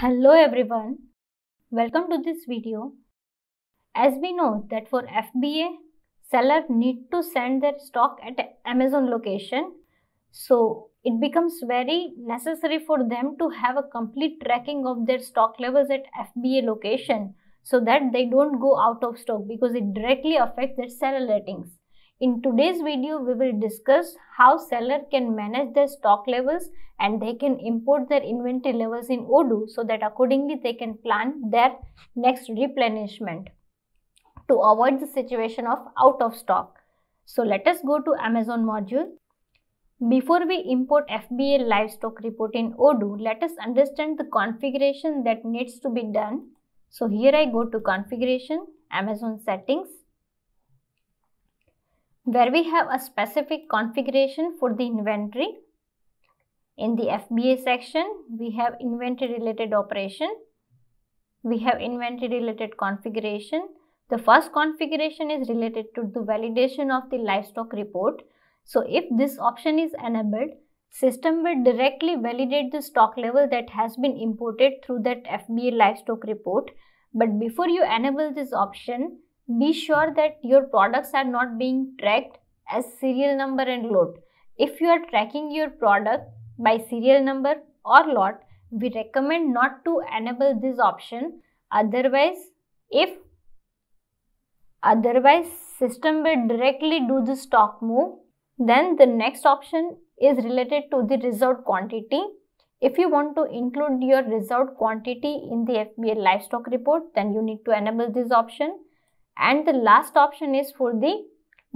Hello everyone, welcome to this video. As we know that for FBA, seller need to send their stock at Amazon location. So it becomes very necessary for them to have a complete tracking of their stock levels at FBA location so that they don't go out of stock because it directly affects their seller ratings. In today's video, we will discuss how seller can manage their stock levels and they can import their inventory levels in Odoo so that accordingly they can plan their next replenishment to avoid the situation of out of stock. So let us go to Amazon module. Before we import FBA livestock report in Odoo, let us understand the configuration that needs to be done. So here I go to configuration, Amazon settings where we have a specific configuration for the inventory. In the FBA section, we have inventory related operation. We have inventory related configuration. The first configuration is related to the validation of the livestock report. So if this option is enabled, system will directly validate the stock level that has been imported through that FBA livestock report. But before you enable this option, be sure that your products are not being tracked as serial number and lot. If you are tracking your product by serial number or lot, we recommend not to enable this option. Otherwise, if otherwise system will directly do the stock move, then the next option is related to the reserved quantity. If you want to include your reserved quantity in the FBA livestock report, then you need to enable this option and the last option is for the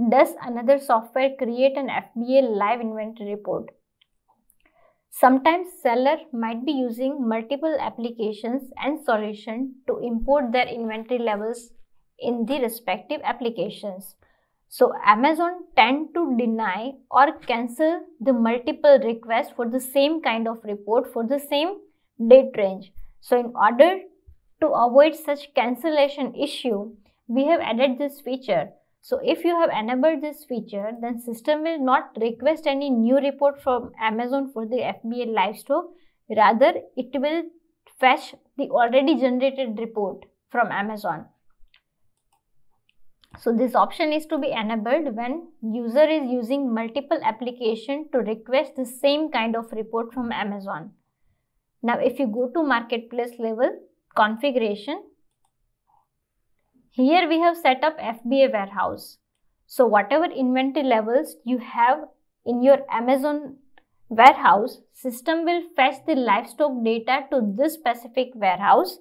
does another software create an FBA live inventory report. Sometimes seller might be using multiple applications and solution to import their inventory levels in the respective applications. So Amazon tend to deny or cancel the multiple requests for the same kind of report for the same date range. So in order to avoid such cancellation issue, we have added this feature. So if you have enabled this feature, then system will not request any new report from Amazon for the FBA livestock. Rather, it will fetch the already generated report from Amazon. So this option is to be enabled when user is using multiple application to request the same kind of report from Amazon. Now if you go to marketplace level configuration, here we have set up FBA warehouse. So whatever inventory levels you have in your Amazon warehouse, system will fetch the livestock data to this specific warehouse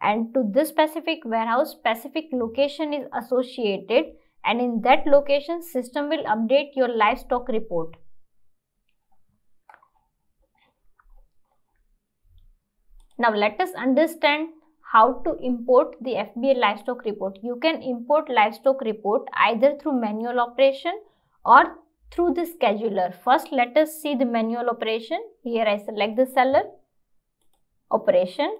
and to this specific warehouse specific location is associated and in that location system will update your livestock report. Now let us understand how to import the FBA livestock report. You can import livestock report either through manual operation or through the scheduler. First, let us see the manual operation. Here I select the seller operation.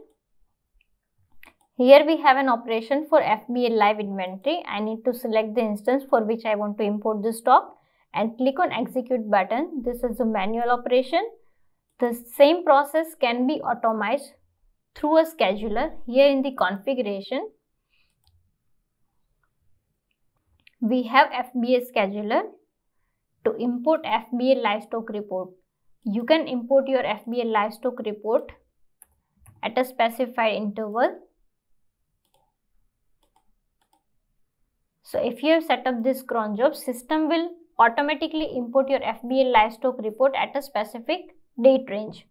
Here we have an operation for FBA live inventory. I need to select the instance for which I want to import the stock and click on execute button. This is the manual operation. The same process can be automized through a scheduler. Here in the configuration we have FBA scheduler to import FBA livestock report. You can import your FBA livestock report at a specified interval. So if you have set up this cron job system will automatically import your FBA livestock report at a specific date range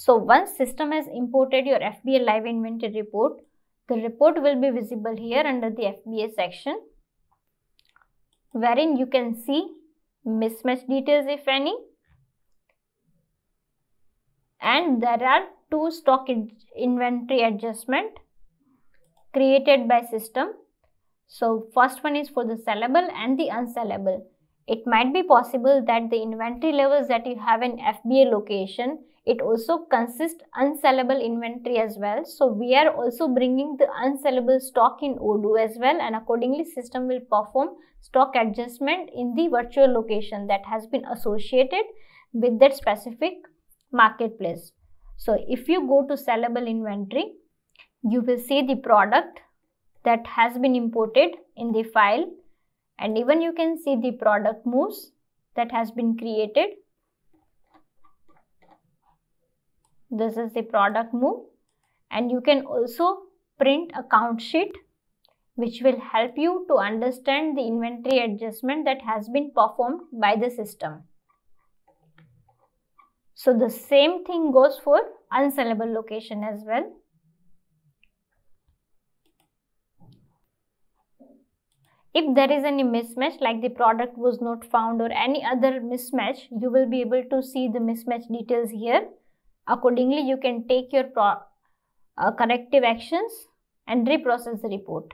so once system has imported your FBA live inventory report, the report will be visible here under the FBA section wherein you can see mismatch details if any and there are two stock inventory adjustment created by system. So first one is for the sellable and the unsellable. It might be possible that the inventory levels that you have in FBA location it also consists unsellable inventory as well so we are also bringing the unsellable stock in odoo as well and accordingly system will perform stock adjustment in the virtual location that has been associated with that specific marketplace So if you go to sellable inventory, you will see the product that has been imported in the file and even you can see the product moves that has been created. This is the product move and you can also print a count sheet which will help you to understand the inventory adjustment that has been performed by the system. So the same thing goes for unsellable location as well. If there is any mismatch like the product was not found or any other mismatch, you will be able to see the mismatch details here. Accordingly, you can take your uh, corrective actions and reprocess the report.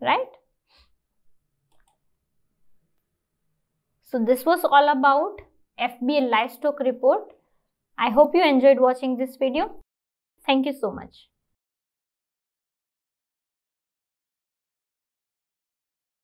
Right? So this was all about FBA livestock report. I hope you enjoyed watching this video. Thank you so much.